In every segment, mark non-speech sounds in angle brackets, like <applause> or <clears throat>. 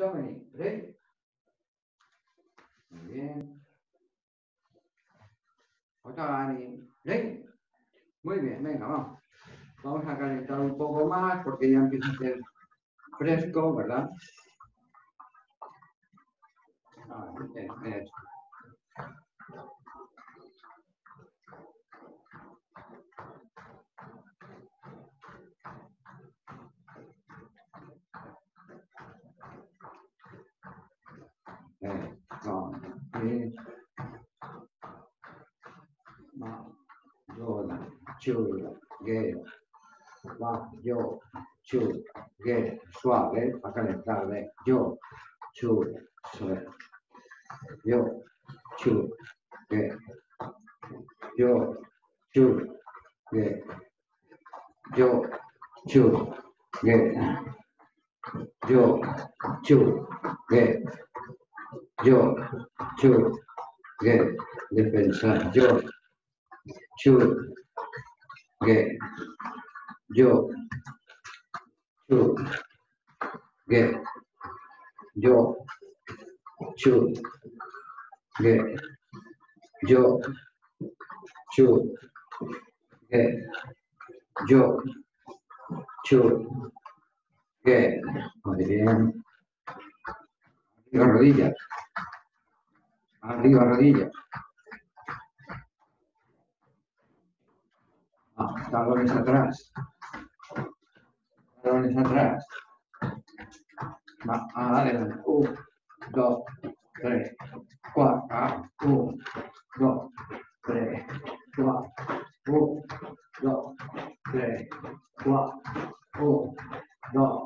Chomeni, ready. Muy bien. Otani, ready. Muy bien, venga, vamos. Vamos a calentar un poco más porque ya empieza a ser fresco, ¿verdad? Ah, no, eh, ma, yo, chulo, gay, va, yo, chulo, gay, suave, para calentar, ven, yo, chulo, suave, yo, chulo, gay, yo, chulo, gay, yo, chulo, gay, yo, chulo, gay, yo, chu, ge, defensa, yo, chu, ge, yo, chu, ge, yo, chu, ge, yo, chu, ge, yo, chu, ge, muy bien. Arriba rodillas. Arriba rodillas. Ah, talones atrás. Talones atrás. Va, adelante. Un, dos, tres, cuatro. Ah, un, dos, tres, cuatro. Un, dos, tres, cuatro. Un, dos,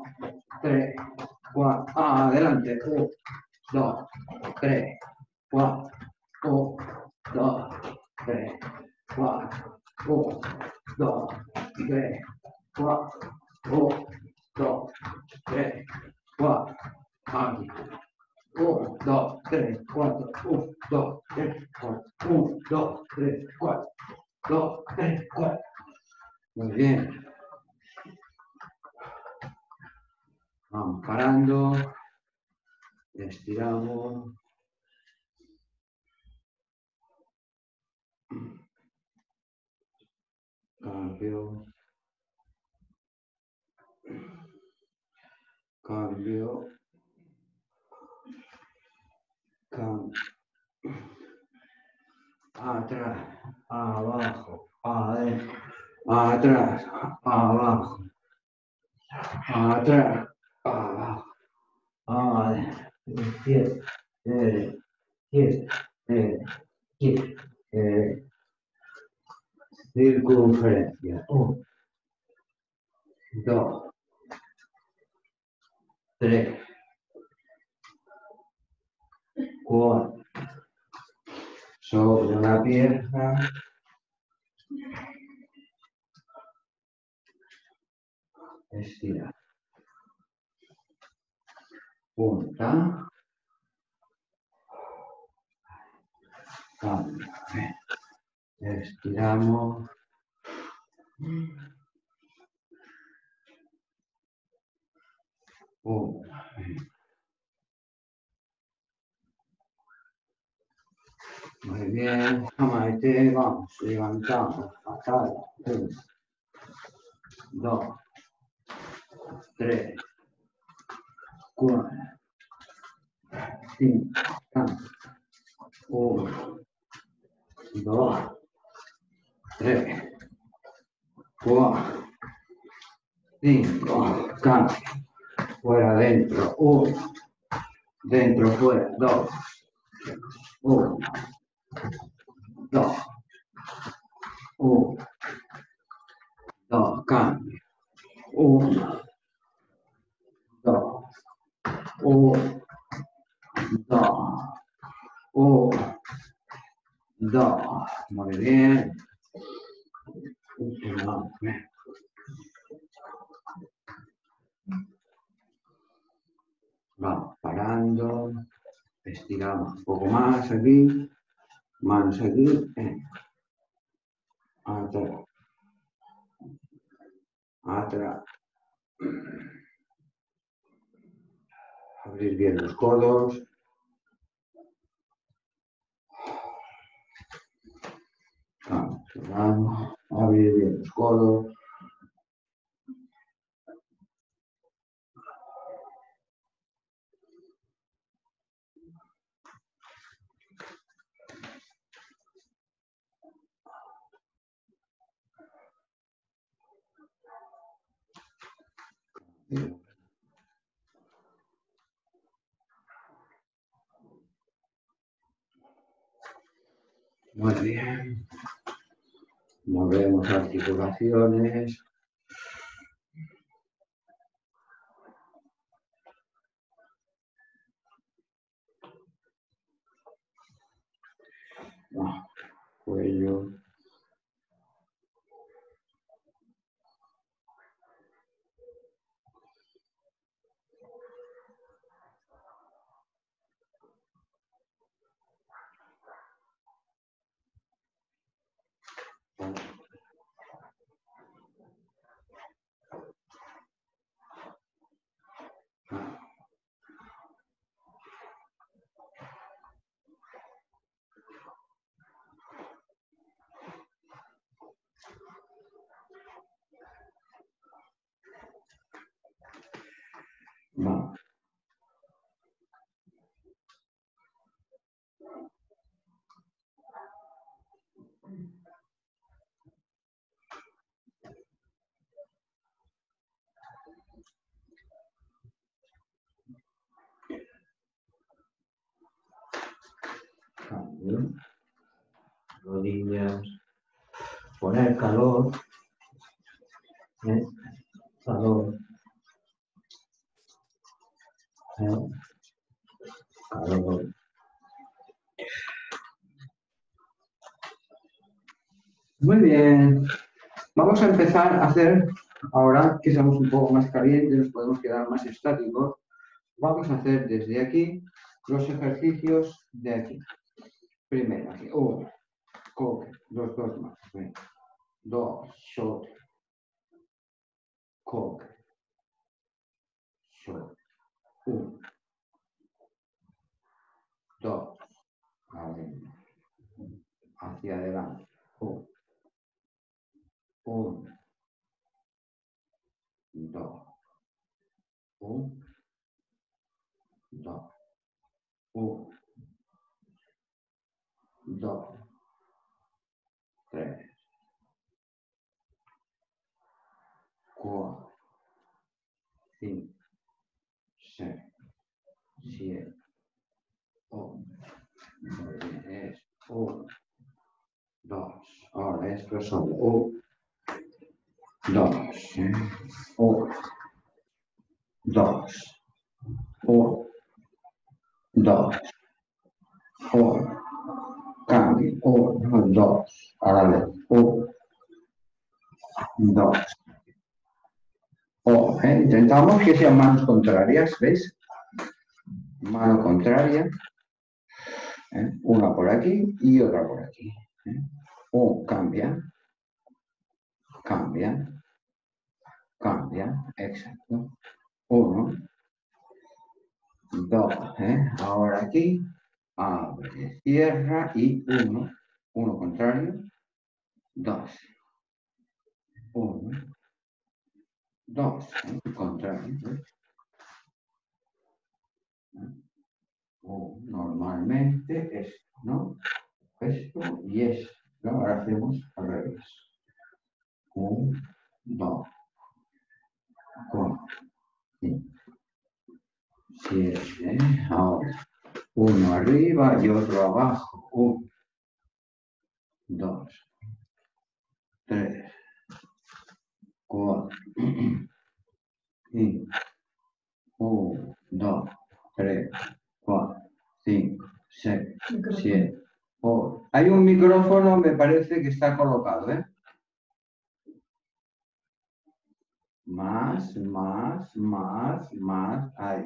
tres, cuatro. Ah, adelante. Un, dos, levantamos acá, 1, 2, 3, 4, 5, 1, 2, 3, 4, 5, cambio, fuera, dentro, 1, dentro, fuera, 2, 1, 2, o dos cambios. Uno, dos, uno, dos, uno, dos. Muy bien. Vamos parando, estiramos un poco más aquí, manos aquí, eh atrás, atrás, Abrir bien los codos. Vamos, abrir bien los codos. Muy bien. Movemos articulaciones. Ah, cuello. Rodillas. Poner calor. ¿eh? Calor. Muy bien. Vamos a empezar a hacer, ahora que estamos un poco más calientes, nos podemos quedar más estáticos, vamos a hacer desde aquí los ejercicios de aquí. Primero, aquí. Uno, coge, dos, dos más. Dos, short, coge, short. 1, 2, hacia adelante, 1, 1, 2, 1, 2, 1, 2, 3, 4, 5, 6, 7, 8, 9, es 1, 2. Ahora esto es 1, 2, 1, 2, 1, 2, 1, cambio, 1, 2, ahora le 1, 2, o intentamos que sean manos contrarias, ¿veis? Mano contraria. ¿eh? Una por aquí y otra por aquí. ¿eh? O cambia. Cambia. Cambia. Exacto. Uno. Dos. Ahora aquí. Abre, cierra y uno. Uno contrario. Dos. Uno Dos. ¿eh? Contrario. ¿ves? O normalmente es, ¿no? Esto y esto. Ahora hacemos al revés. Un, dos, cuatro, cinco, siete. ¿eh? Ahora, uno arriba y otro abajo. Uno, dos, tres, cuatro, <clears throat> cinco, uno, dos, tres, cuatro, cinco, seis, siete, ocho. Hay un micrófono, me parece que está colocado, ¿eh? Más, más, más, más. Ahí.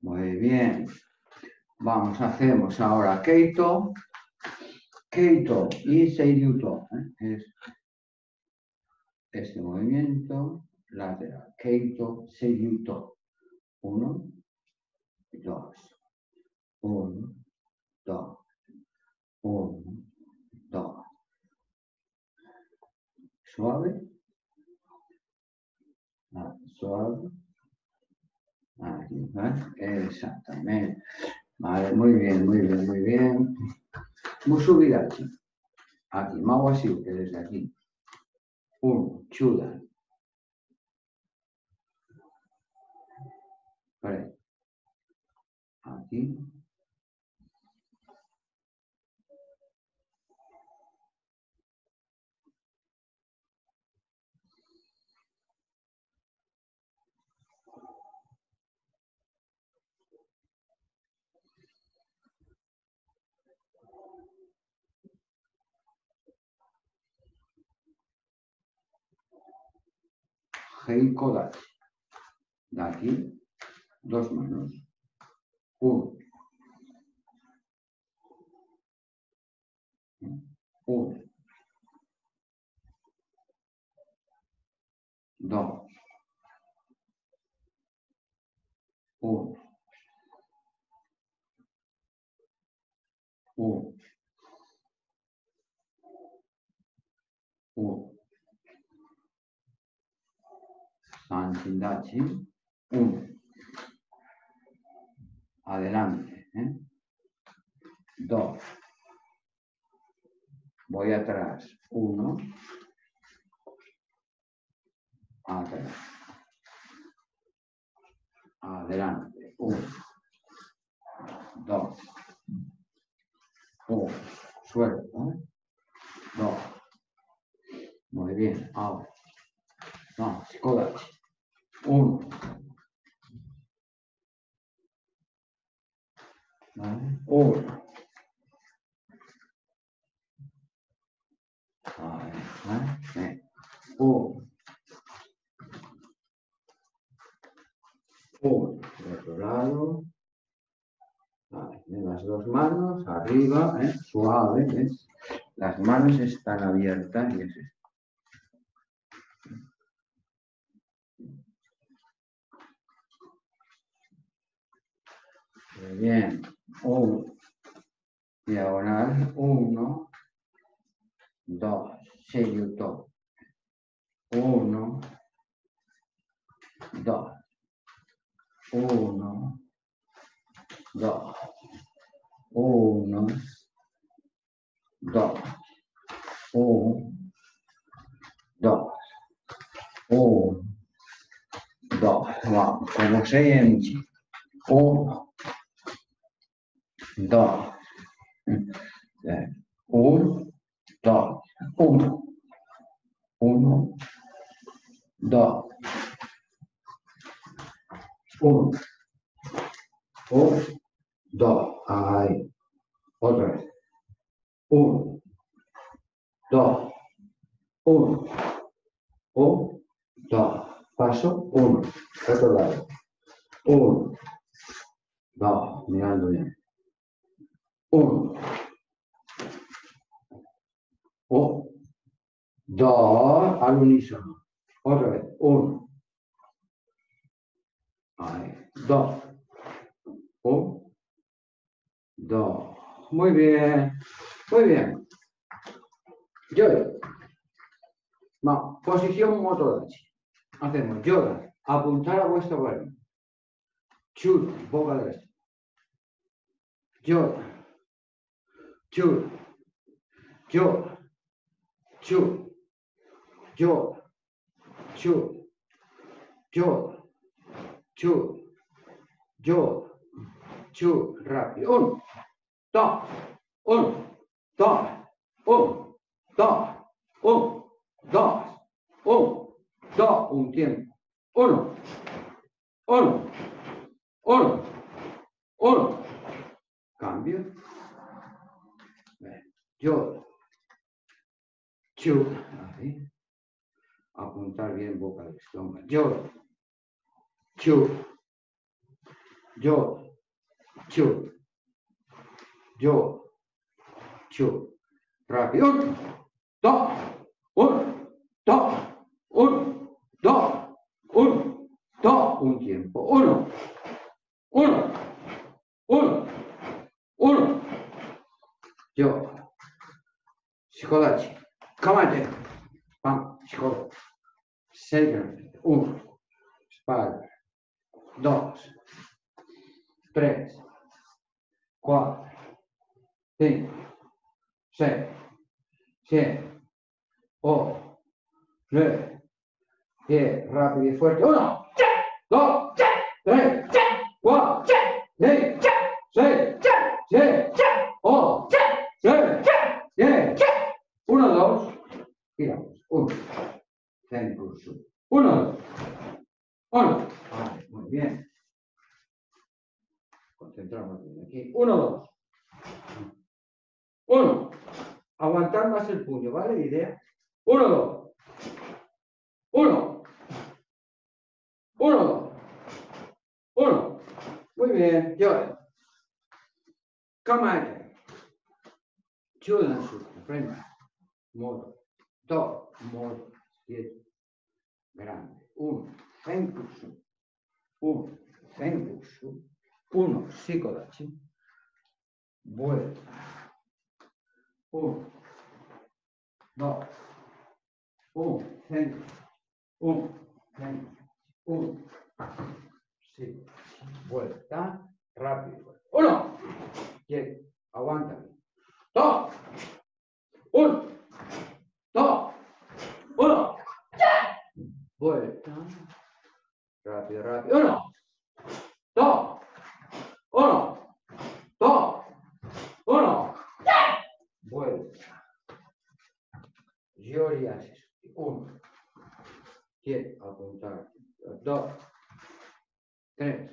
Muy bien. Vamos, hacemos ahora Keito, Keito y Seiryuto. ¿eh? Es este movimiento lateral. Keito, Seiryuto. Uno, dos. Uno, dos. Uno, dos. Suave. Ah, suave. Aquí, Exactamente. Vale, muy bien, muy bien, muy bien. Subir aquí. Más así que desde aquí. Uno, chuda. Vale. Aquí. Hei De aquí, dos manos. Uno. Uno. Dos. Uno. Uno. Uno. santidad, ¿sí? Uno. Adelante. ¿eh? Dos. Voy atrás. Uno. Atrás. Adelante. Uno. Dos. Uno. Suelto. ¿eh? Dos. Muy bien. Ahora. Vamos. Codachi. 1. ¿Vale? 1. O. O. Otro lado. Las dos manos arriba, ¿eh? suave. ¿ves? Las manos están abiertas y es esto. Bien. 1. Diagonal 1, 2. Se aiutò. 1, 2. 1, 2. 1, 2. 1, 2. 1, Vamos, como se 1, dog. Un, dog. Uno. Uno, dog. Uno. Un, dog. Ahí. Otra vez. Un, dos, uno, un, dos. Paso, uno. Otro lado. Uno, dos. Mirando bien. Uno. O. Dos al unísono. Otra vez. Uno. Ahí. Dos. Un. Dos. Muy bien. Muy bien. Yoga. No, posición motodachi. Hacemos yoga. Apuntar a vuestra barriga. Chulo, boca derecha. Yoga. Chu, yo, chu, yo, chu, yo, chu, yo, chu, rápido. Un, dos, un, dos, un, dos, un, dos, un, dos, un tiempo. Uno, uno, uno, uno. Yo, yo, así, apuntar bien boca de estómago. Yo, yo, yo, yo, yo, yo. Rápido, un, dos, un, dos, un, dos, un, dos, un tiempo. Uno, uno, uno, uno. Yo. Psicology. Команде. Пан. Психолог. Север. Un. Спаль. Dos. Tres. Cuatro. Cinco. Seis. Siete. Ocho. Nueve. Diez. Rápido y fuerte. Uno. Dos. Tres. Cuatro. Cinco. Aquí. Uno, dos. Uno. Aguantar más el puño, ¿vale? Idea. Uno, dos. Uno. Uno, dos. Uno. Muy bien. Yo. Come on. Su frente. Modo. Dos. Modo. Diez. Grande. Uno. Impulso. Uno. Impulso. Uno. Psicodachi. Vuelta. Uno. Dos. Uno. Centro. Uno. Centro. Uno. Sí. Vuelta. Rápido. Uno. Quieto. Aguanta. Dos. Uno. Dos. Uno. Vuelta. Rápido, rápido. Uno. Dos. Uno. Dos. Uno. Vuelta. Giori haces. Uno. Quieto. Apuntar. Dos. Tres.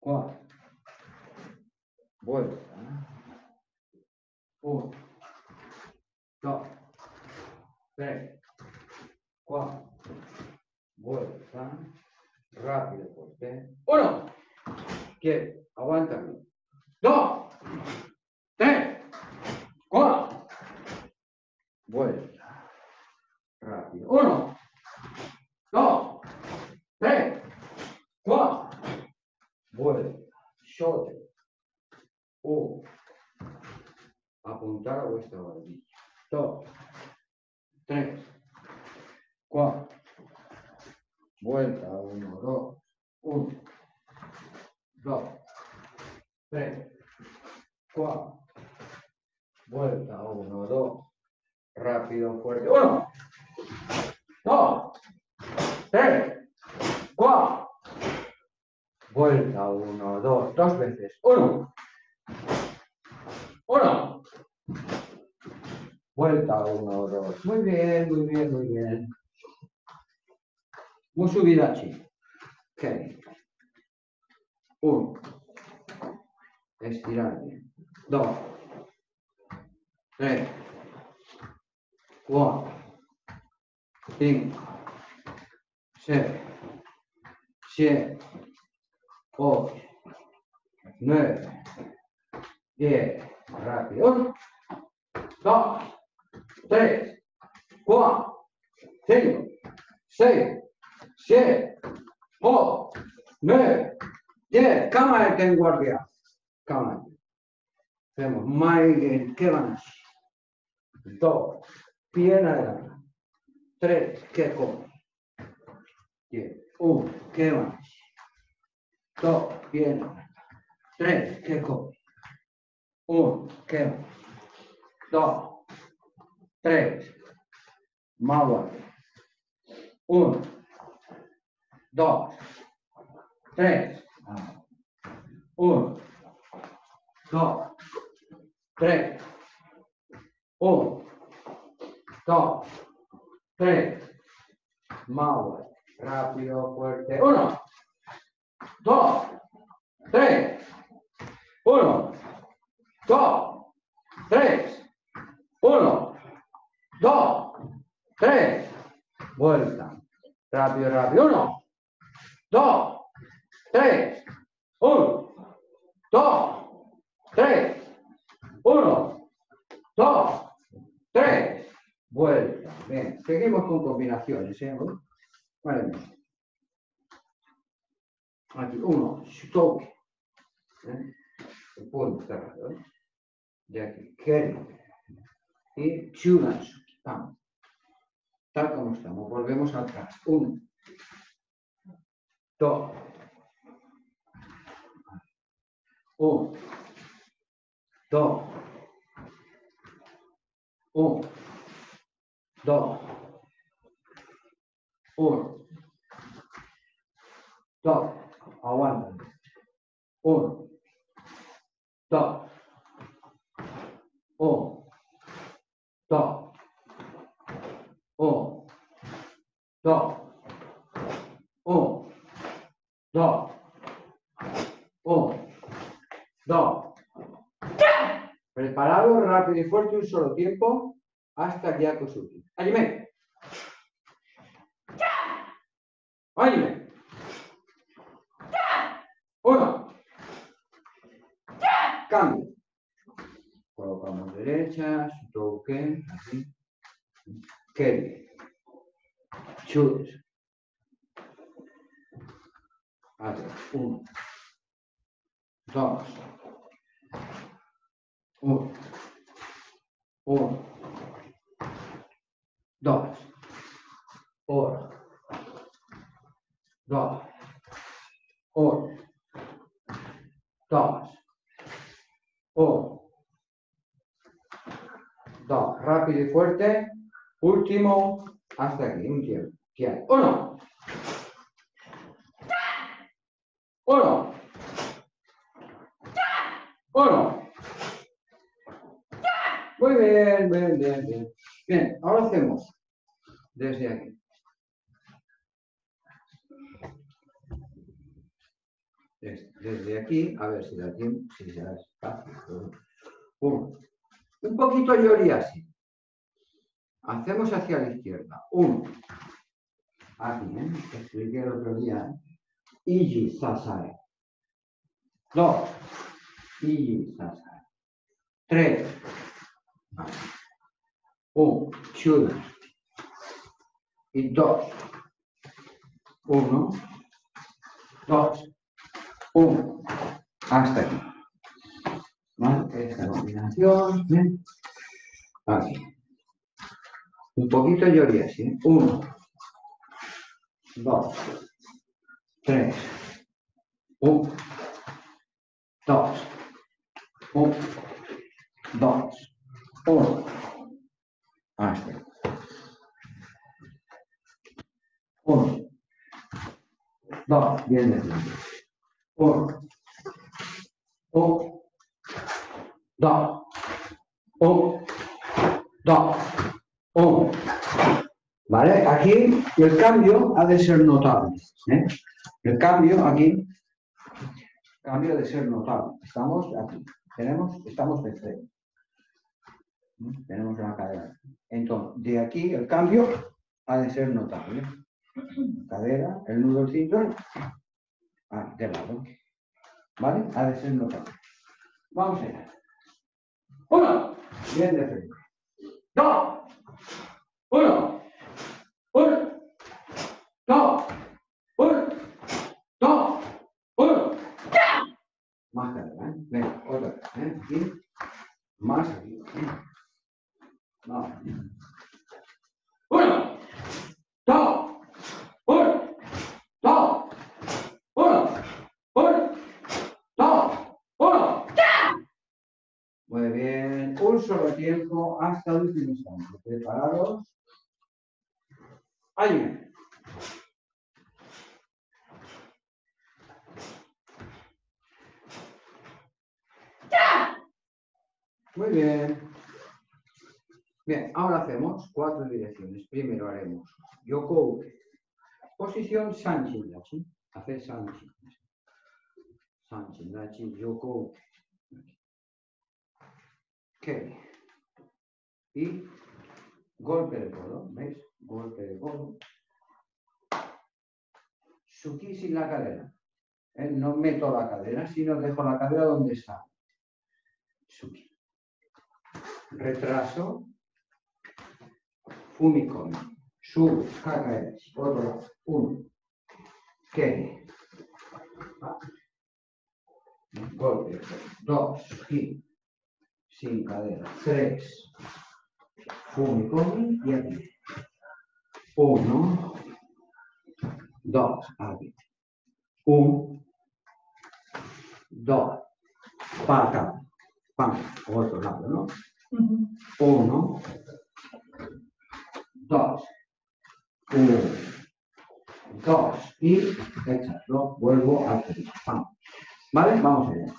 Cuatro. Vuelta. Uno. Dos. Tres. Cuatro. Vuelta. Rápido, porque. Uno. Quieto. Aguántame. Dos. Tres. Cuatro. Vuelta. Rápido. Uno. Dos. Tres. Cuatro. Vuelta. Shote. Uno. Apuntar a vuestra barbilla. Dos. Tres. Cuatro. Vuelta. Uno, dos. Uno. Dos. Tres. Cuatro. Vuelta. Uno, dos. Rápido, fuerte. Uno. Dos. Tres. Cuatro. Vuelta. Dos. Dos veces. Uno. Uno. Vuelta. Uno, dos. Muy bien, muy bien, muy bien. Muy subida, chico. Ok. Uno. Estirar bien. Dos. Tres. Cuatro. Cinco. Seis. Siete. Ocho. Nueve. Diez. Rápido. Uno. Dos. Tres. Cuatro. Cinco. Seis. Siete. Ocho. Nueve. Diez. Cámara en guardia. Cámara. Hacemos Maigen, ¿qué van así? Dos, pierna adelante. Tres, ¿qué come? Diez. Uno, ¿qué van así? Dos, pierna adelante. Tres, ¿qué come? Uno, ¿qué va? Dos, tres, más aguante. Uno, dos, tres, uno, dos, tres, uno, dos, tres, más rápido, fuerte, uno, dos, tres, uno, dos, tres, uno, dos, tres, vuelta, rápido, rápido, uno, dos, tres, uno, dos, tres, uno, dos, tres, vuelta. Bien, seguimos con combinaciones. ¿eh? Vale. Aquí, uno, toque. ¿eh? ¿Eh? De aquí, Kerry. Y Chunas. Vamos. tal como estamos. Volvemos atrás. Uno, dos, uno, dos, uno, dos, uno, dos, aguanta. Uno, dos, uno, dos, uno, dos, uno, dos, uno, dos. Preparado, rápido y fuerte, un solo tiempo, hasta que. ¡Ayime! ¡Ayime! Uno. Cambio. Colocamos derecha, toque, así. Kelly. Atrás. Uno. Dos. Uno. Uno. Dos. Uno. Dos. Uno. Dos. Uno. Dos. Rápido y fuerte. Último. Hasta aquí. Un tiempo. Uno. Uno. Uno. Muy bien, bien, bien, bien. Bien, ahora hacemos desde aquí. Desde aquí, a ver si da tiempo, si da espacio. Uno. Un poquito llorí así. Hacemos hacia la izquierda. Uno. Aquí, ¿eh? Expliqué el otro día. Iji Sasai. Dos. Iji Sasai. Tres. Un. Chuda. Y dos. Uno. Dos. Uno. Hasta aquí. ¿Vale? Esta combinación. ¿bien? Aquí. Un poquito llorí así. Uno. Dos. Tres. Un. Dos. Un. Dos. Uno. Hasta aquí. Uno. Dos. Bien definido. Uno. Un. Dos. Un. Dos. Un. ¿Vale? Aquí el cambio ha de ser notable. ¿eh? El cambio aquí, cambio de ser notable. Estamos aquí. Tenemos, estamos de frente. ¿Mm? Tenemos una cadera. Entonces, de aquí el cambio ha de ser notable. Cadera, el nudo del cinturón, ah, de lado. ¿Vale? Ha de ser notable. Vamos allá. Uno. Bien de frente. Dos. Uno. Uno. Dos. Uno. Dos. Uno. Más cadera, ¿eh? Venga, otra vez. ¿eh? Aquí. Más aquí. ¿eh? Vamos. Uno. Dos. Uno. Dos. Uno. Uno. Dos. Uno. Muy bien. Un solo tiempo hasta el último instante. ¿Preparados? Ahí. Muy bien. Bien, ahora hacemos cuatro direcciones. Primero haremos Yoko. Posición Sanchin. Hacer Sanchin. Sanchin Yoko Ok. Y golpe de codo. ¿Veis? Golpe de codo. Suki sin la cadera. ¿Eh? No meto la cadera, sino dejo la cadera donde está. Suki. Retraso. Fumikomi. Sube. Kakae. Otro lado. Uno. Kei. Golpe. Dos. Ki. Sin cadera. Tres. Fumikomi y aquí. Uno, dos, aquí. Un, dos, pata, pam, otro lado, ¿no? Uno, dos, uno, dos, y exacto, vuelvo a hacer. ¿Vale? Vamos allá.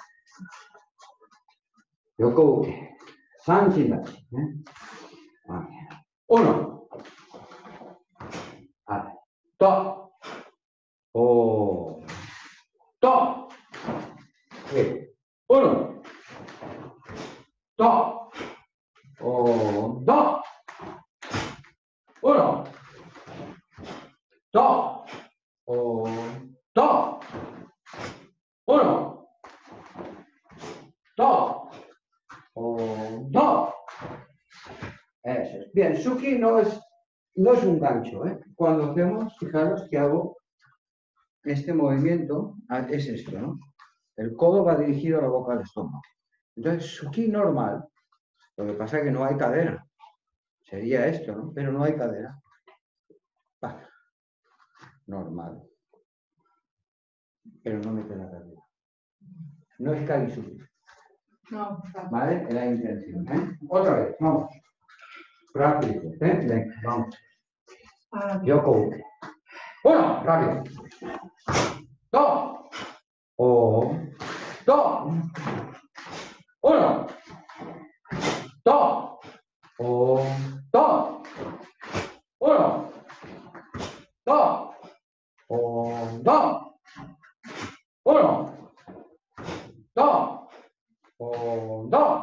Yoko, Sanchi, ¿eh? Uno. Vale. To. O. To. Sí. Uno. To. O. Do. Uno. To. O. To. Uno. To. O. Do. Eso es. Bien, Suki no es, no es un gancho. ¿eh? Cuando hacemos, fijaros que hago este movimiento, ah, es esto, ¿no? El codo va dirigido a la boca del estómago. Entonces, Suki normal, lo que pasa es que no hay cadera. Sería esto, ¿no? Pero no hay cadera. Normal. Pero no mete la cadera. No es Karisuki. No, ¿Vale? La intención. ¿eh? Otra vez, vamos. Rápido. ¿eh? Venga, vamos. ah, Yoko. Uno, rápido. Dos. O. Dos. Uno. Dos. O. Dos. Uno. Dos. O. Dos. Uno. Dos. O. Dos.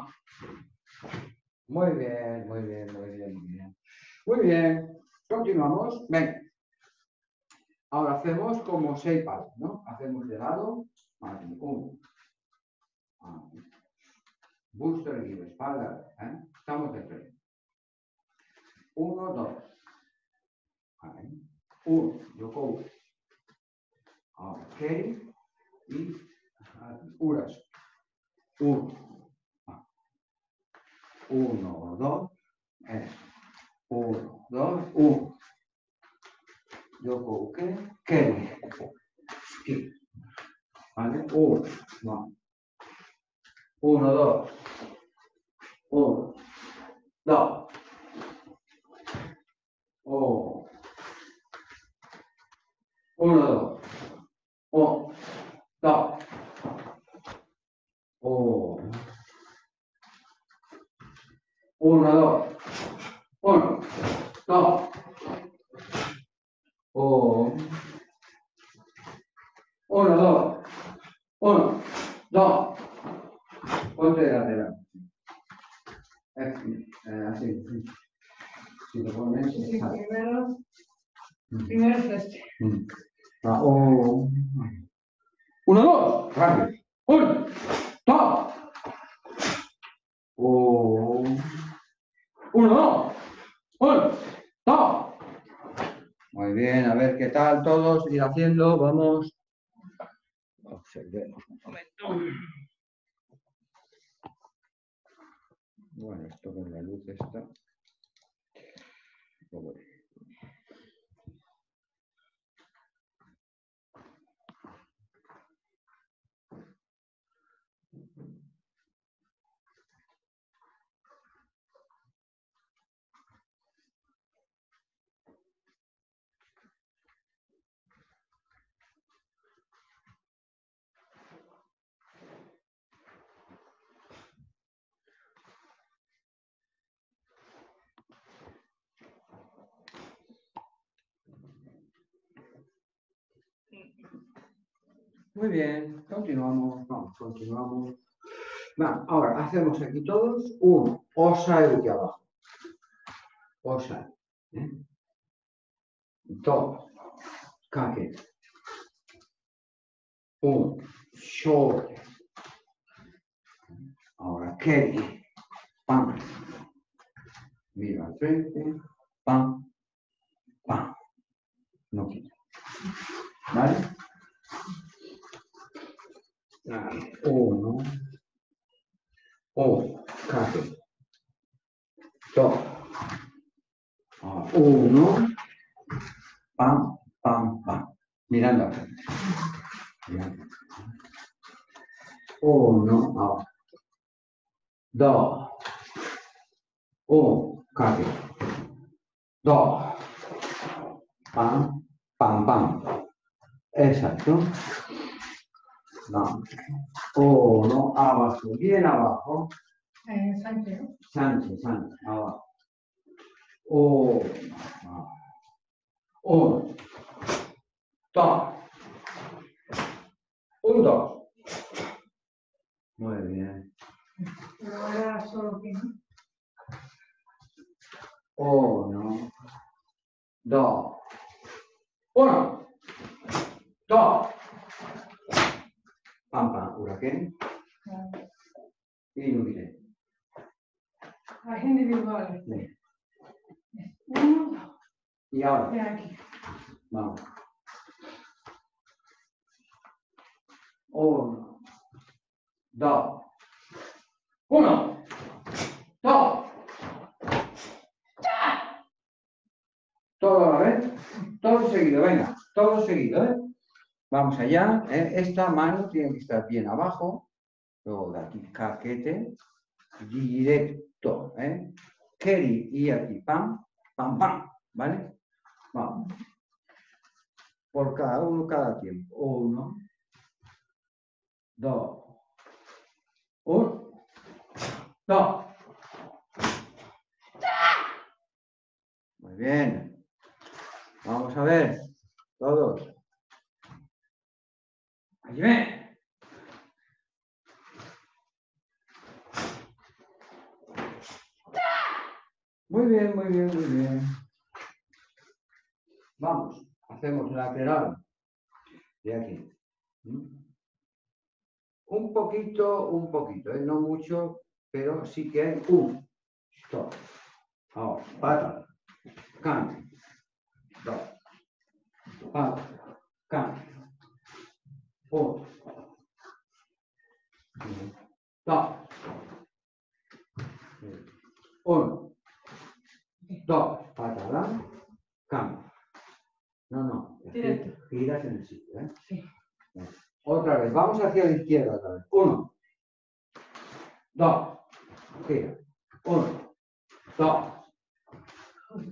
Muy bien, muy bien, muy bien, muy bien. Muy Continuamos. Venga. Ahora hacemos como seis pasos, ¿no? Hacemos de lado. Aquí, uno. Aquí. Booster y espalda. ¿eh? Estamos de frente. Uno, dos. Uno. Yo cojo. Ok. Y aquí. Uras. Uno. Ah. Uno, dos. Eso. 1, 2, 1. Yo coloquei, quem? Aqui. Vale? 1, não. 1, 2. 1, 2. 1, 2. 1, 2. 1, 2. Haciendo, vamos. Observemos un momento. Bueno, esto con la luz está. Bueno. Muy bien, continuamos, vamos, continuamos. Ahora hacemos aquí todos uno, osa aquí abajo. Osa. ¿eh? Dos, kake. Un, shoulder. Ahora keri, pam. Mira al frente, pam, pam. No quita. ¿Vale? Ahí, Uno. Un, cambio. Dos. Ah, Uno. pam, pam, pam. Mirando. Uno, ahora. Dos. Un, cambio. Dos. Pam, pam, pam. Exacto. Vamos. Uno, abajo, bien abajo. Eh, Sánchez, ¿no? Sánchez, Sánchez, abajo. Abajo. Uno, dos. Un, dos. Muy bien. Pero ahora solo que ¿no? Uno, dos. Uno, dos. Pam, pam, huracán. Y miré. Las individuales. Bien. Uno, Y ahora, de aquí. vamos. Uno, dos. Uno, dos. Todo a la vez, todo seguido, venga, todo seguido, ¿eh? Vamos allá, ¿eh? esta mano tiene que estar bien abajo, luego de aquí, caquete, directo, ¿eh? Keri, y aquí, pam, pam, pam, ¿vale? Vamos. Por cada uno, cada tiempo. Uno, dos, uno, dos. Muy bien. Vamos a ver, todos. Muy bien, muy bien, muy bien. Vamos, hacemos lateral de aquí. ¿Mm? Un poquito, un poquito, ¿eh? no mucho, pero sí que hay un. Stop. Ahora, pata, cambio. Dos. Pata, cambio. Uno. Dos. Uno. Dos. Patada. Cambio. No, no. Giras en el sitio, ¿eh? Sí. Otra vez. Vamos hacia la izquierda otra vez. Uno. Dos. Gira. Uno. Dos.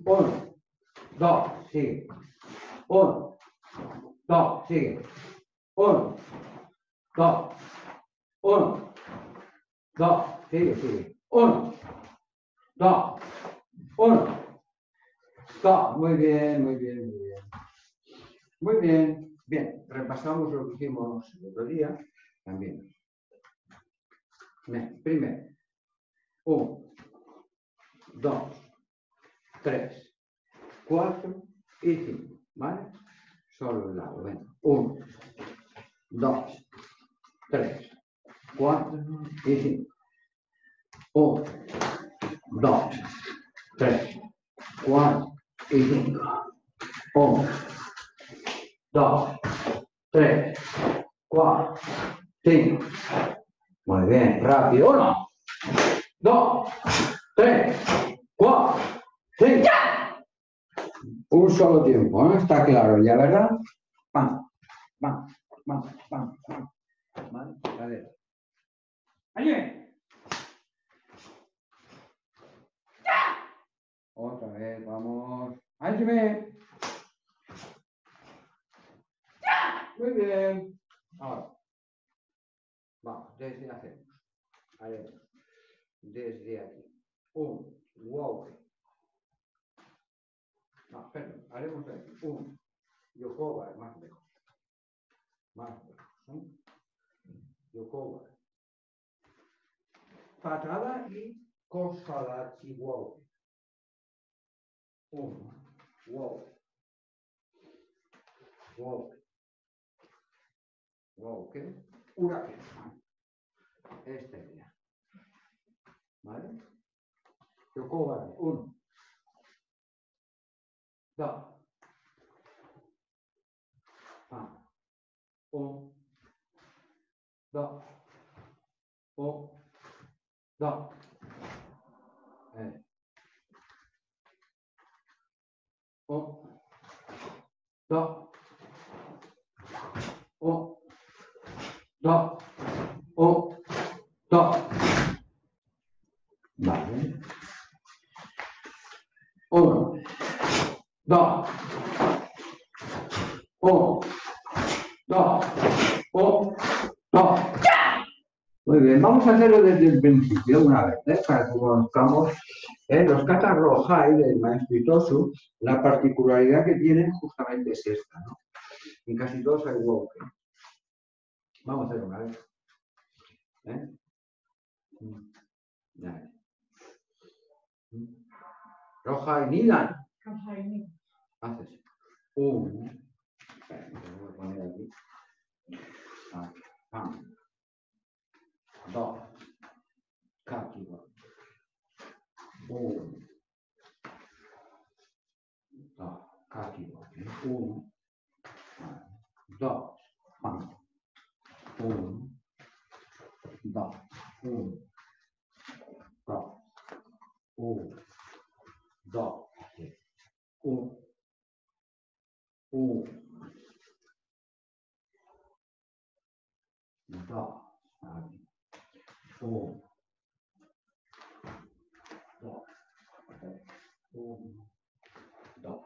Uno. Dos. Sigue. Uno. Dos. Sigue. Uno. Dos. Uno. Dos. Sigue, sigue. Uno. Dos. Uno. Dos. Muy bien, muy bien, muy bien. Muy bien. Bien, repasamos lo que hicimos el otro día también. Bien, primero. Uno, dos, tres, cuatro y cinco. ¿Vale? Solo el lado. Venga. Uno, dos, tres, cuatro y cinco. Uno, dos, tres, cuatro y cinco. Uno, dos, tres, cuatro, cinco. Muy bien, rápido. Uno, dos, tres, cuatro, cinco. Un solo tiempo, ¿no? Está claro ya, ¿verdad? Pam, pam, pam, pam, pam. ¿Vale? Cadera. ¡Allí! Otra vez, vamos. ¡Allí! Muy bien. Ahora. Vamos, desde hacemos. Haremos. Desde aquí. Un walk. No, perdón. Haremos aquí. Un yokoba, más lejos. Más lejos. ¿No? Yokoba. Patada y kosadachi walk. Uno. Walk. Walk. Walk. Huracán. Esta idea. ¿Vale? Yokoba. Uno. Dos. Pam. Un. Dos. Un. Dos. Eh. Un. dos, un, dos, un, dos. Vale. Uno, dos, uno, dos, uno, dos. Muy bien, vamos a hacerlo desde el principio una vez, ¿eh? para que conozcamos ¿eh? los catas rojai del maestro Itosu, la particularidad que tienen justamente es esta, ¿no? En casi todos hay woke. Vamos a hacerlo una vez. ¿eh? Ya. Roja y Nidan. Haces un. Espera, me voy a poner aquí. Aquí, pam. Dos. Kaki. Un. Dos. Kaki. Un. Dos. Pam. Un. Dos. Un. Dos. Un. Dos. Un. Un. Dos. Aquí. Un. Dos.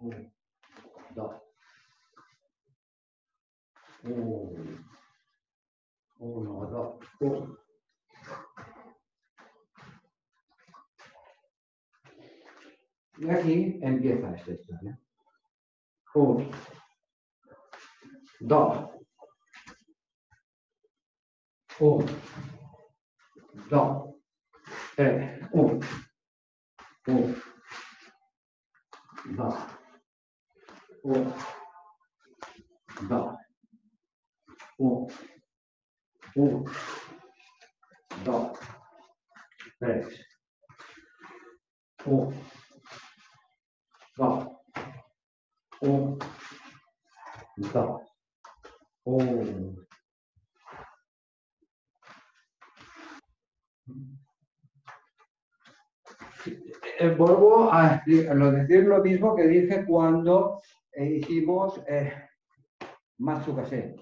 Un. Dos. Un. Dos. Un. Uno, dos, un. Y aquí empieza esta historia. Un, dos, un, dos, tres, un, un, dos, un, dos, un, un, dos, tres, un, dos, un, dos, un. Eh, vuelvo a decir, lo- mismo que dije cuando eh, hicimos eh, Matsukase.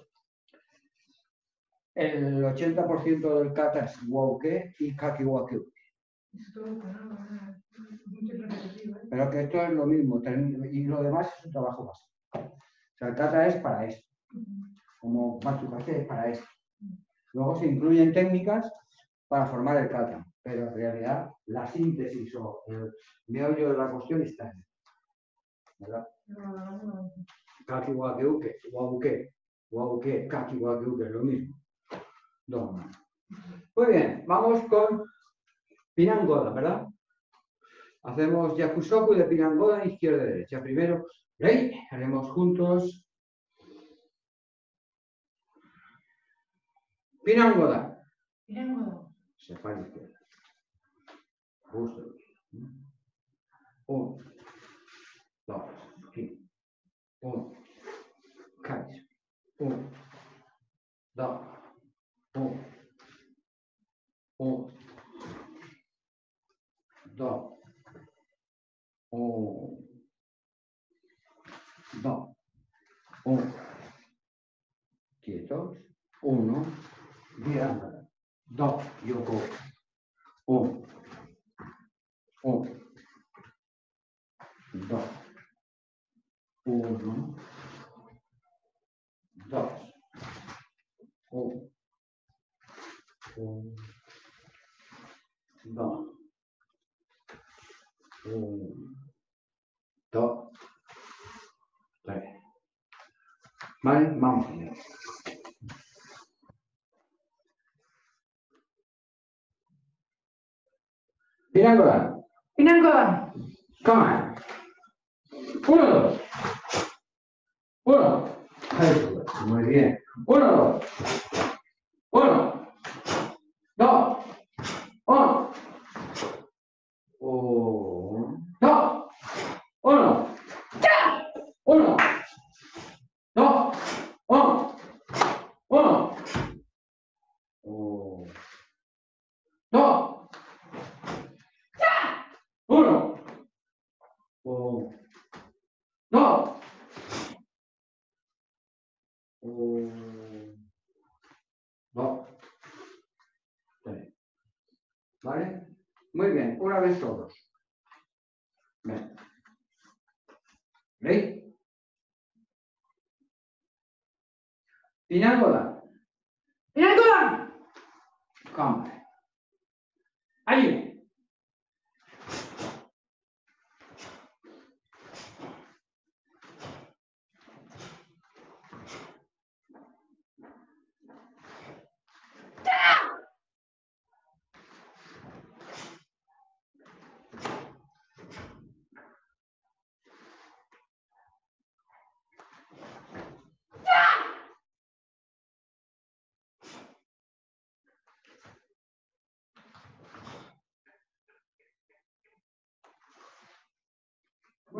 El 80% del kata es woke y kakiwake. Pero que esto es lo mismo y lo demás es un trabajo más. O sea, el kata es para esto, como Matsukase es para esto. Luego se incluyen técnicas para formar el kata, pero en realidad la síntesis o el meollo de la cuestión está ahí. ¿Verdad? Kaki wakeuke, wauke, wauke, kaki wakeuke, es lo mismo. Dos más. Muy bien, vamos con Pinangoda, ¿verdad? Hacemos Yakusoku de Pinangoda izquierda y derecha. Primero, Rei, haremos juntos. Pinangoda. Pirango. Se para a la izquierda. Justo. Uno, dos, aquí. Uno, caes. Uno, dos, uno, uno, dos, uno, dos, uno. Quietos. Uno, via, dos, yoko. Un, un, dos, uno, dos, un, un, dos, un, dos, tres. Vale, vamos a ver. Pirándula. Pirango. Come on. Uno, dos. Uno. Muy bien. Uno, dos. Uno. Dos. Uno. Un, dos. Uno. Uno. Dos. Uno. Uno. Un, Dos. Uno. Un, dos. Muy bien, una vez todos. Ven. ¿Veis? ¡Pinágola! Come. Allí.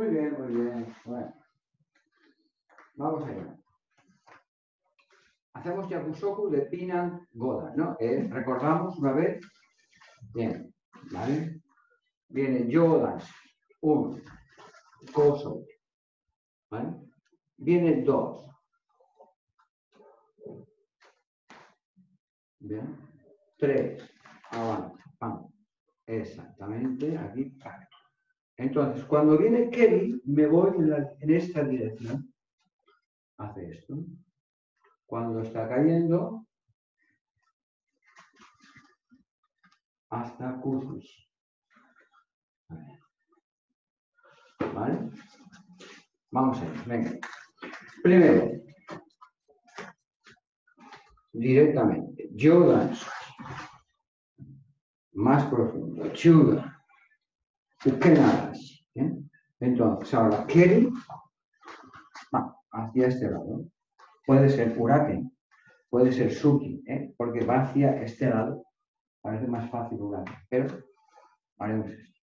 Bien, muy bien. Bueno. Vamos allá. Hacemos Yakusoku de Pinan Goda, ¿no? Eh, recordamos una vez. Bien, ¿vale? Viene Yodas, uno. Koso. ¿Vale? Viene dos. Bien. Tres. Avanza. Pam. Exactamente. Aquí. Entonces, cuando viene Kelly, me voy en, esta dirección. Hace esto. Cuando está cayendo, hasta Kuzus. ¿Vale? Vamos a ver, venga. Primero, directamente, Jordan, más profundo, Chuda, Ukenadas. ¿eh? Entonces, ahora, Kelly va hacia este lado. Puede ser Uraken, puede ser Suki, ¿eh? porque va hacia este lado. Parece más fácil Uraken, pero haremos esto.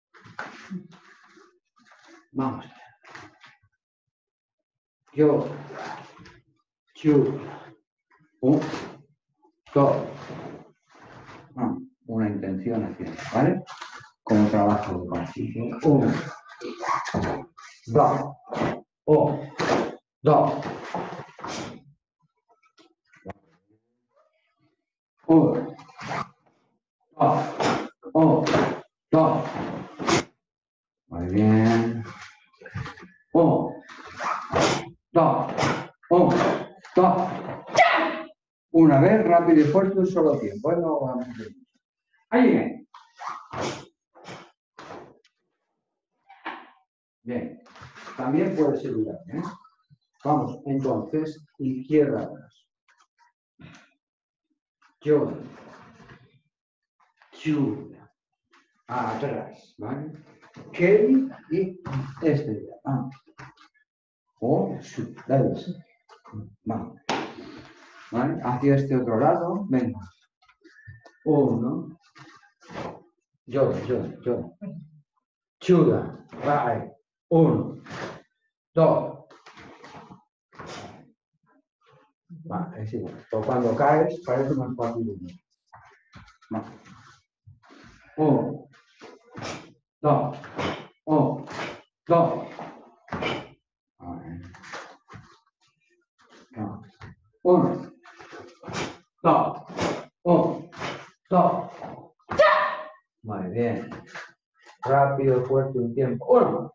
Vamos. Yo, Chu, un, dos. Una intención haciendo, ¿vale? Como trabajo de pasivo. Uno, dos, o, dos. Uno, dos, o, dos. Muy bien. Uno, dos, uno, dos. Una vez, rápido y fuerte, un solo tiempo. ¿eh? No vamos. Ahí viene. Bien, también puede ser igual. ¿eh? Vamos, entonces, izquierda. atrás. Yo. Chuda. Atrás, ¿vale? Kelly y este. Ah. O su. Vale. ¿Vale? Hacia este otro lado. Venga. Uno. Yo, yo, yo. Chuda. Bye. 1, 2. Va, es igual. Cuando caes, parece más fácil. Va. 1, 2, 1, 2. Uno, dos, uno, dos. ¡Ya! Muy bien. Rápido, fuerte, un tiempo. Uno,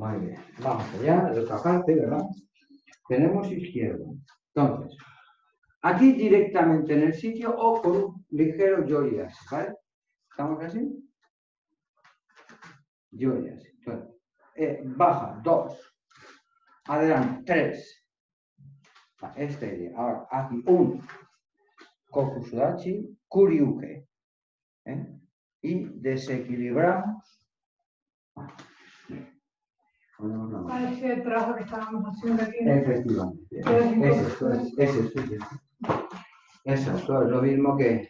Muy bien. Vamos allá, de otra parte, ¿verdad? Tenemos izquierdo. Entonces, aquí directamente en el sitio o con un ligero joyas, ¿vale? ¿Estamos así? Entonces, eh, baja, dos. Adelante, tres. Va, Este iría. Ahora, aquí, un. Kokusudachi, Kuryuke. ¿eh? Y desequilibramos. Trabajo que estábamos haciendo aquí. Efectivamente. Es esto, es, es esto, es esto. Exacto, es lo mismo que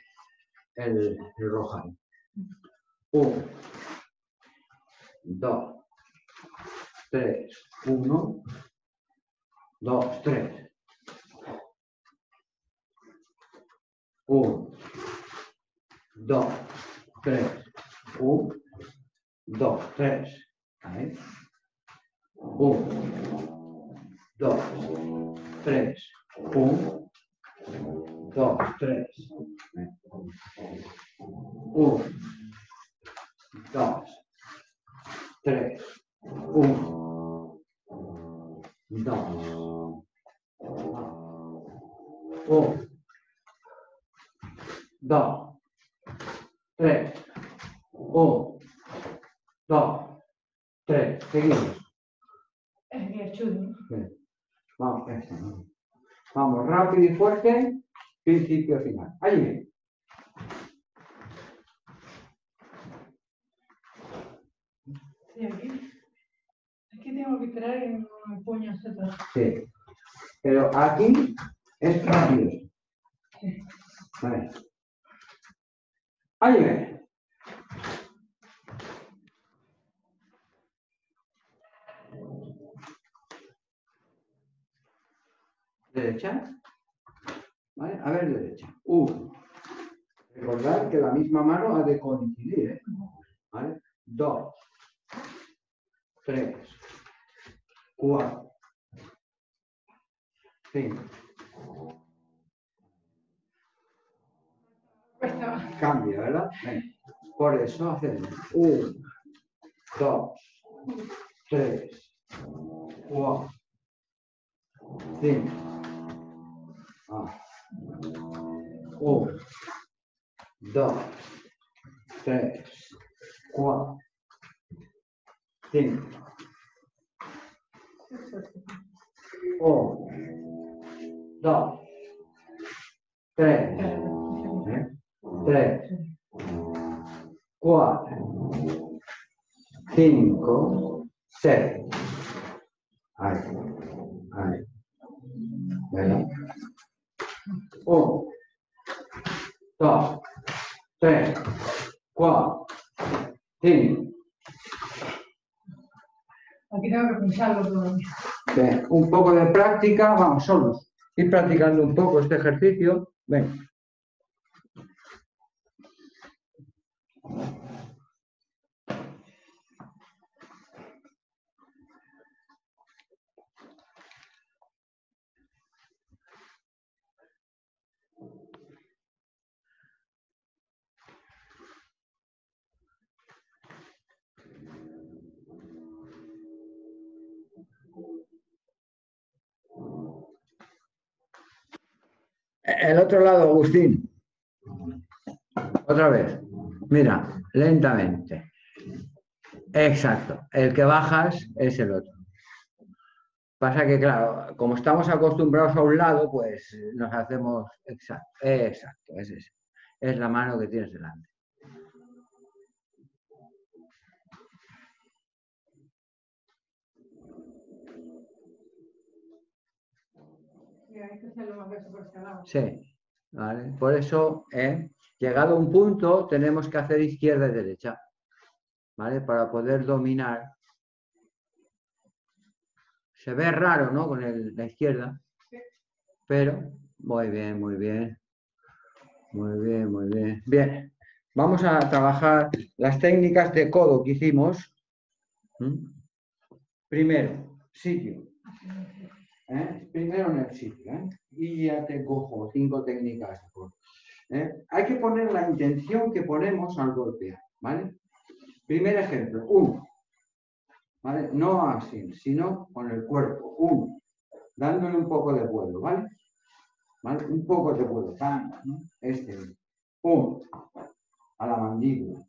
el, el Rohan. Uno, dos, tres, uno, dos, tres. Uno, dos, tres, uno, dos, tres. Ahí. Uno, dos, tres, uno, dos, tres. Uno, dos, tres. Uno, dos. Uno, dos, tres. Uno, dos, tres. Seguimos. Es bien chulo. Bien. Vamos, eso, ¿no? Vamos, rápido y fuerte, principio final. Ahí viene. Sí, aquí. Aquí tengo que no me puño hacia atrás. Sí. Pero aquí es rápido. Sí. Vale. Ahí viene. derecha. ¿Vale? A ver, derecha. Uh. Uno. Recordad que la misma mano ha de coincidir. ¿eh? ¿Vale? Dos. Tres. Cuatro. Cinco. Cambia, ¿verdad? Por eso hacemos. Uno. Dos. Tres. Cuatro. Cinco. A, O, da, te, qua, ten. O, da, te, te, qua, cinco, sei. Hai, hai. Bene. 1, 2, 3, 4, 5. Aquí tengo que pensarlo todavía. Bien, un poco de práctica, vamos solos. Ir practicando un poco este ejercicio. Venga. El otro lado, Agustín. Otra vez. Mira, lentamente. Exacto. El que bajas es el otro. Pasa que, claro, como estamos acostumbrados a un lado, pues nos hacemos. Exacto. Exacto. Es. Es la mano que tienes delante. Hay que más. Sí. ¿vale? Por eso, ¿eh? llegado a un punto, tenemos que hacer izquierda y derecha. ¿Vale? Para poder dominar. Se ve raro, ¿no? Con el- la izquierda. Pero, muy bien, muy bien. Muy bien, muy bien. Bien. Vamos a trabajar las técnicas de codo que hicimos. ¿Mm? Primero, sitio. ¿Eh? Primero en el sitio. ¿eh? Y ya te cojo cinco técnicas. ¿eh? Hay que poner la intención que ponemos al golpear. Primer ejemplo, uno. No así, sino con el cuerpo. Uno. Dándole un poco de vuelo, ¿vale? Un poco de vuelo. ¿no? Este. Uno. A la mandíbula.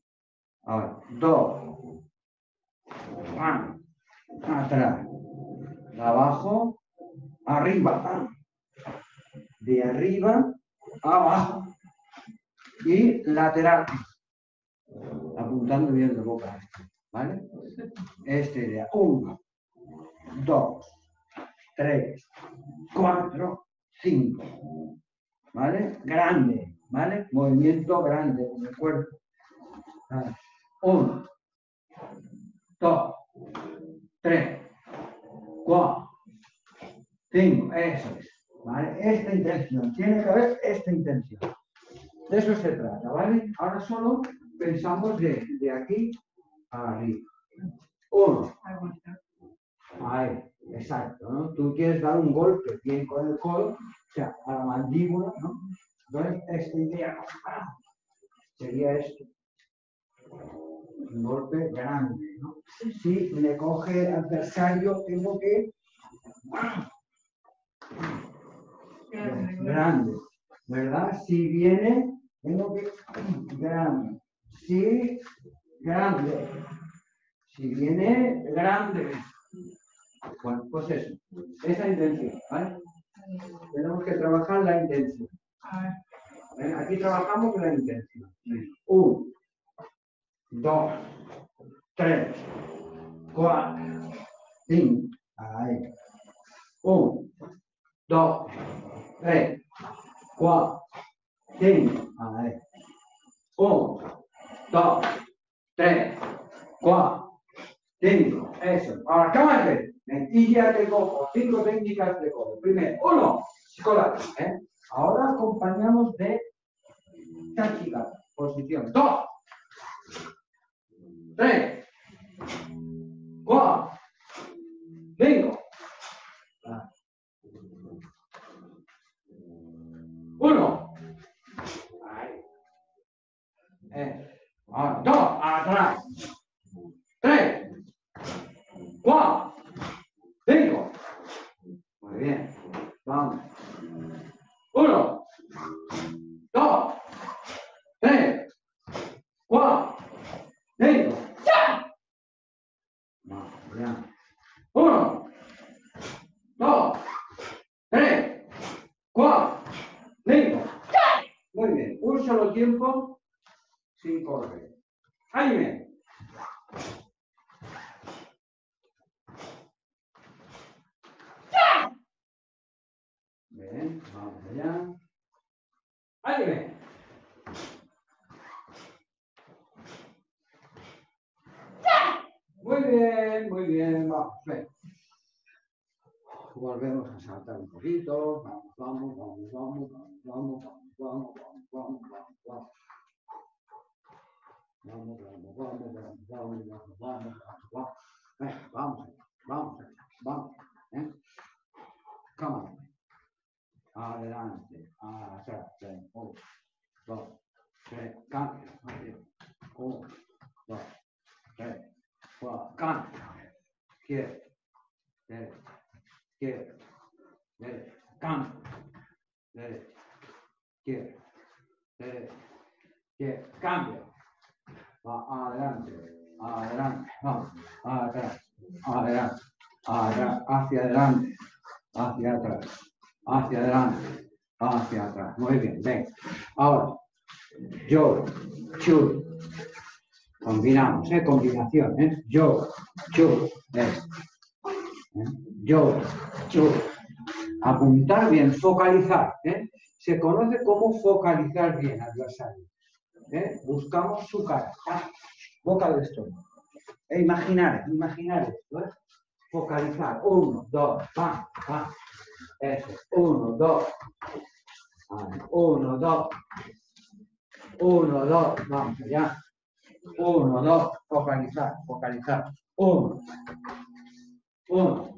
Ahora, dos. Atrás. Abajo arriba, ah, de arriba abajo y lateral, apuntando bien la boca, ¿vale? Este de 1, 2, 3, 4, 5, ¿vale? Grande, ¿vale? Movimiento grande con el cuerpo. 1, 2, 3, 4, tengo, eso es. ¿vale? Esta intención. Tiene que haber esta intención. De eso se trata, ¿vale? Ahora solo pensamos de, de aquí a arriba. Uno. Ahí, exacto, ¿no? Tú quieres dar un golpe bien con el codo, o sea, a la mandíbula, ¿no? Entonces, esta idea ¡ah! sería esto. Un golpe grande, ¿no? Si me coge el adversario, tengo que ¡ah! Grande. ¿Verdad? Si viene, tengo que... Grande. Si, grande. Si viene, grande. Bueno, pues eso. Esa intención, ¿vale? Tenemos que trabajar la intención. Aquí trabajamos la intención. Uno, dos, tres, cuatro, cinco. Ahí. Uno dos, tres, cuatro, cinco, ahí. Uno, dos, tres, cuatro, cinco, eso. Ahora, cámate. Mentilla de cojo, cinco técnicas de cojo. Primero, uno, psicólogo. ¿eh? Ahora acompañamos de táctica, posición. Dos, tres, cuatro, cinco. 哎，啊，到啊，出来。Vamos allá. ¡Aime! Muy bien, muy bien, vamos. Volvemos a saltar un poquito. Vamos, vamos, vamos, vamos, vamos, vamos, vamos, vamos, vamos, vamos, vamos, vamos. Vamos, vamos, vamos, vamos, vamos, vamos, vamos, vamos, Eh, vamos, vamos, vamos, ¿eh? Come on. Adelante, atrás, ven, uno, dos, tres, cambio, uno, dos, tres, cuatro, cambio, izquierda, derecha, izquierda, derecha, cambio, derecha, izquierda, cambio, va adelante, adelante, vamos, adelante, atrás, hacia adelante, hacia atrás, hacia adelante, hacia atrás. Muy bien, ven. Ahora, yo, chu, combinamos, ¿eh? Combinación, ¿eh? Yo, chu. ¿Eh? Yo, chu. Apuntar bien, focalizar, ¿eh? Se conoce como focalizar bien adversario. ¿eh? Buscamos su cara, ¿ah? boca del estómago. E imaginar, imaginar esto, ¿eh? Focalizar. Uno, dos, pam, pam. Eso. Uno, dos. Uno, dos. Uno, dos. Vamos allá. Uno, dos. Focalizar, focalizar. Uno. Uno.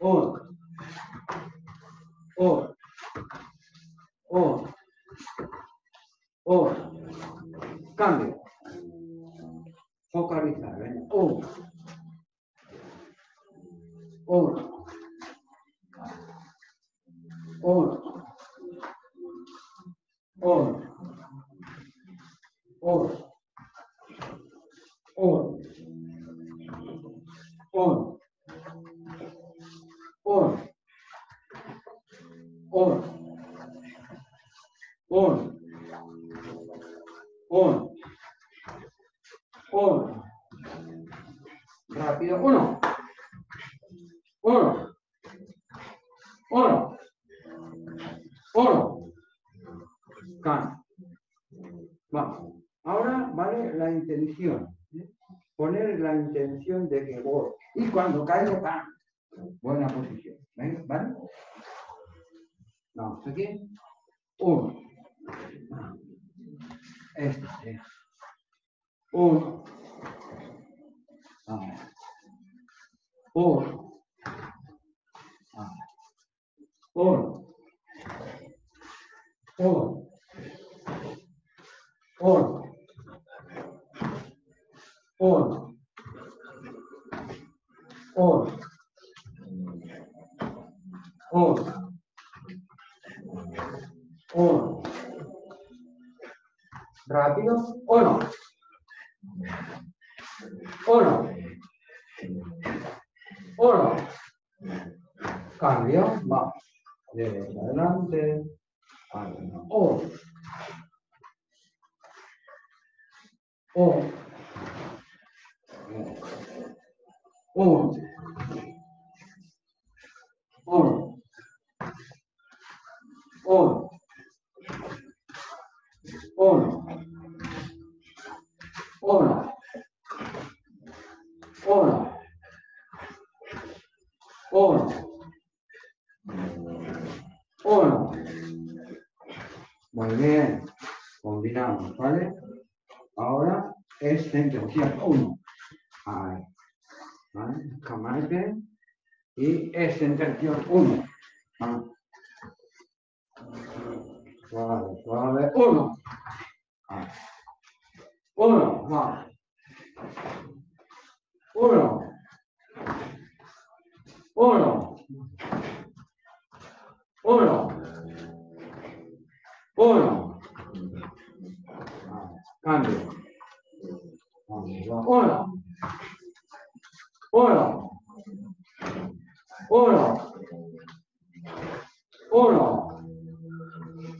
Uno. Uno. Uno. Uno. Cambio. Focalizar. Venga. Uno. Uno. 能干就干。1. 1. Muy bien. Combinamos, ¿vale? Ahora es centro, cierto, 1. Ahí. ¿Vale? Y es centro, 1. Vale. Suave, suave. 1. Vale. 1. Uno. Uno. Uno. Cambio. Uno. Uno. Uno. Uno.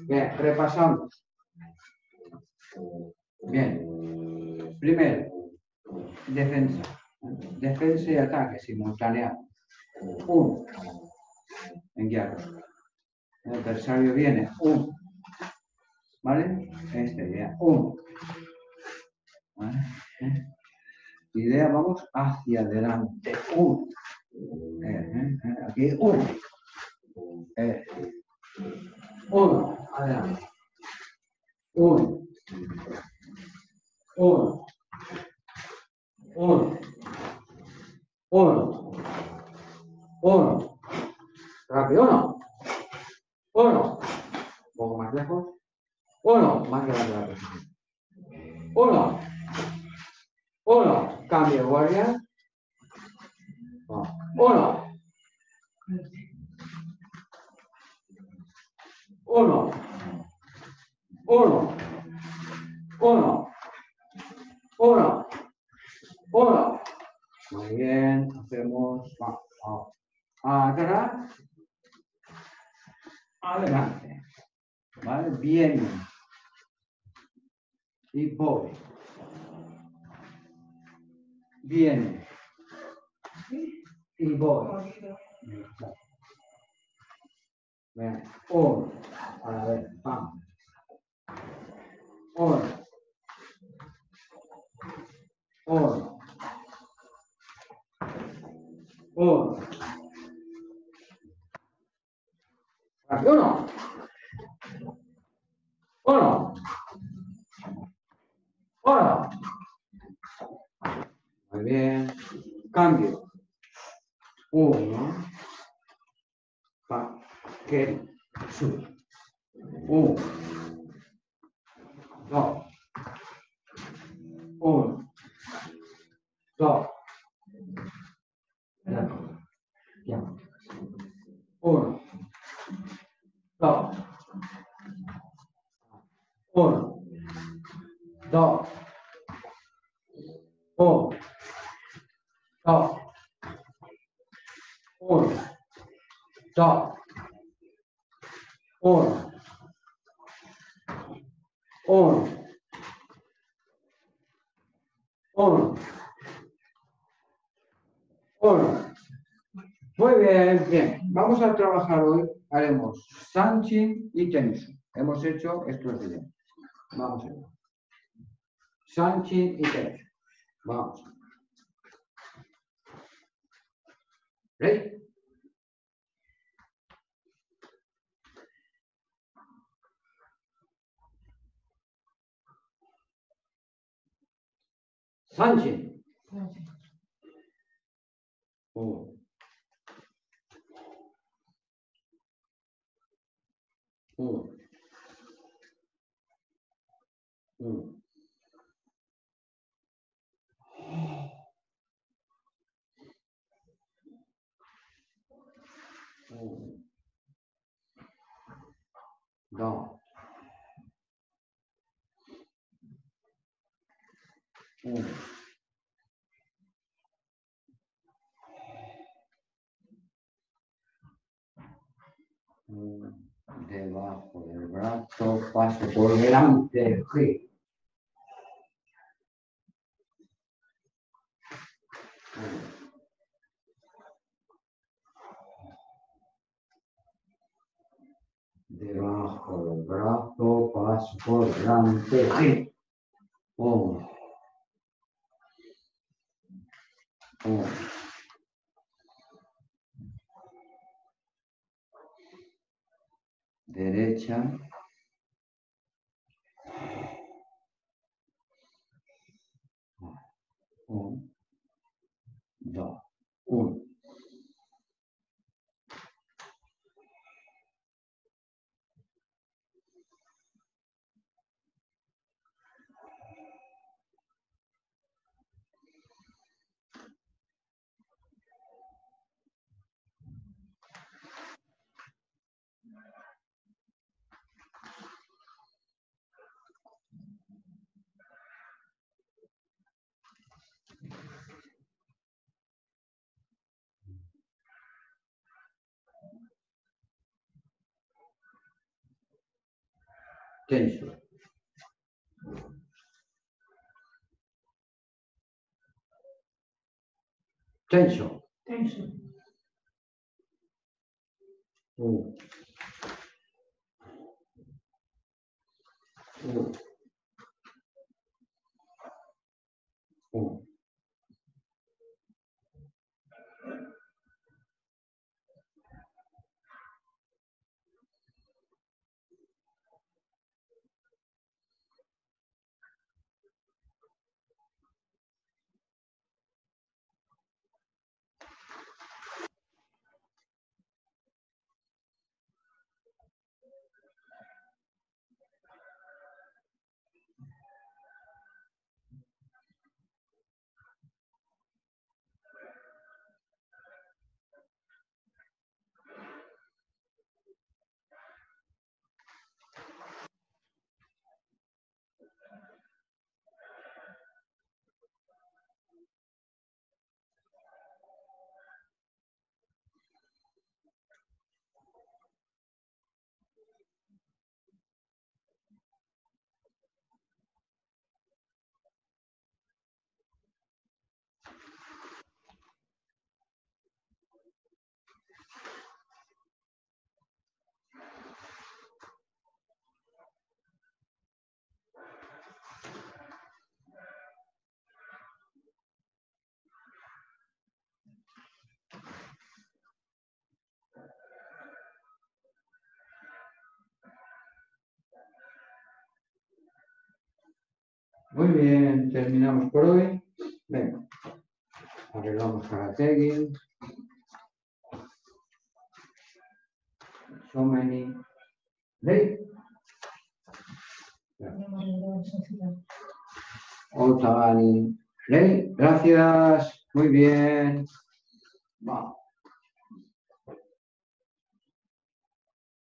Bien, repasamos. Bien. Primero, defensa. Defensa y ataque simultáneo. Uno. En guerra. El adversario viene. Uno. ¿Vale? Este idea. Uno. ¿Vale? ¿Eh? Idea, vamos hacia adelante. Uno. Eh, eh, eh, Aquí, uno. Eh. Uno. Adelante. Uno. Uno. Uno. Uno. Rápido, uno. Uno. Un poco más lejos. Uno. Más grande la posición. Uno. Uno. Cambio de guardia. Va. Uno. Uno. Uno. Uno. Uno. Uno. Muy bien. Hacemos. Va. va. Atrás. Adelante. ¿Vale? Bien. Y voy. Viene. Y voy. Bien. Uno. A ver, vamos. Aquí o no. ¿O no? ¿O no? Muy bien. Cambio. Uno. Paquete. Sube. Uno. Dos. Uno. Dos. Uno. Dos. Uno. Dos. Uno. Dos. Uno. Dos. Uno. Uno. Uno. Uno. Muy bien, bien. Vamos a trabajar hoy. Haremos Sanchin y Tensu. Hemos hecho estos días. Vamos a ver. Sanchin y Tensu. Vamos. ¿Ready? Sanchin. 嗯，嗯，嗯，嗯，到，嗯。嗯。Debajo del brazo, paso por delante, giro. Uno. Debajo del brazo, paso por delante, giro. Uno. Uno. Derecha. Un, dos, uno. Tenso. Tenso. Tenso. Uno. Uno. Uno. Muy bien, terminamos por hoy. Venga, arreglamos para tagging. So many. Ley. Otani. Ley, gracias. Muy bien. Vamos.